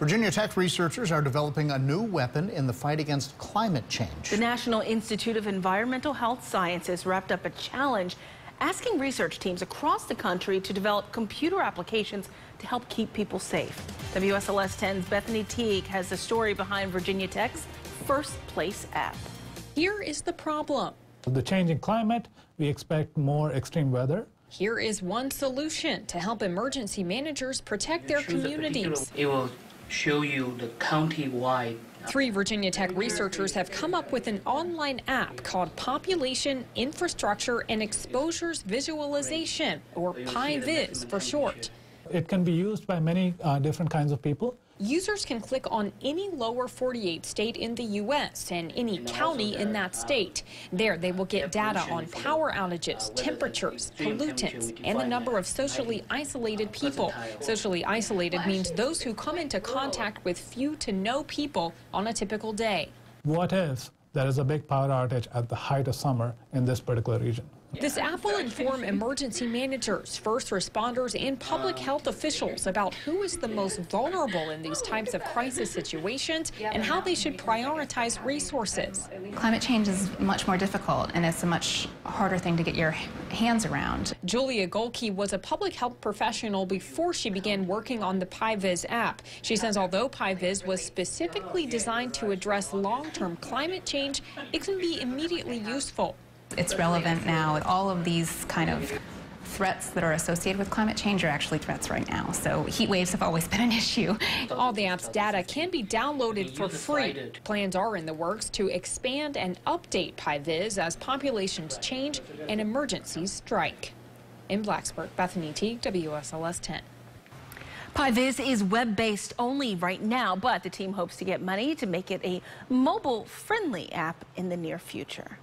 Virginia Tech researchers are developing a new weapon in the fight against climate change. The National Institute of Environmental Health Sciences wrapped up a challenge asking research teams across the country to develop computer applications to help keep people safe. WSLS 10's Bethany Teague has the story behind Virginia Tech's First Place app. Here is the problem. With the changing climate, we expect more extreme weather. Here is one solution to help emergency managers protect their communities. It will show you the county-wide Three Virginia Tech researchers have come up with an online app called Population Infrastructure and Exposures Visualization, or PIVIZ for short. It can be used by many uh, different kinds of people. Users can click on any lower 48 state in the U.S. and any county in that state. There, they will get data on power outages, temperatures, pollutants, and the number of socially isolated people. Socially isolated means those who come into contact with few to no people on a typical day. What if there is a big power outage at the height of summer in this particular region? This app will inform emergency managers, first responders, and public health officials about who is the most vulnerable in these types of crisis situations and how they should prioritize resources. Climate change is much more difficult and it's a much harder thing to get your hands around. Julia Gohlke was a public health professional before she began working on the PIVIZ app. She says although PIVIZ was specifically designed to address long-term climate change, it can be immediately useful it's relevant now. All of these kind of threats that are associated with climate change are actually threats right now. So heat waves have always been an issue. All the app's data can be downloaded for free. Plans are in the works to expand and update PIVIZ as populations change and emergencies strike. In Blacksburg, Bethany Teague, WSLS 10. PIVIZ is web-based only right now, but the team hopes to get money to make it a mobile-friendly app in the near future.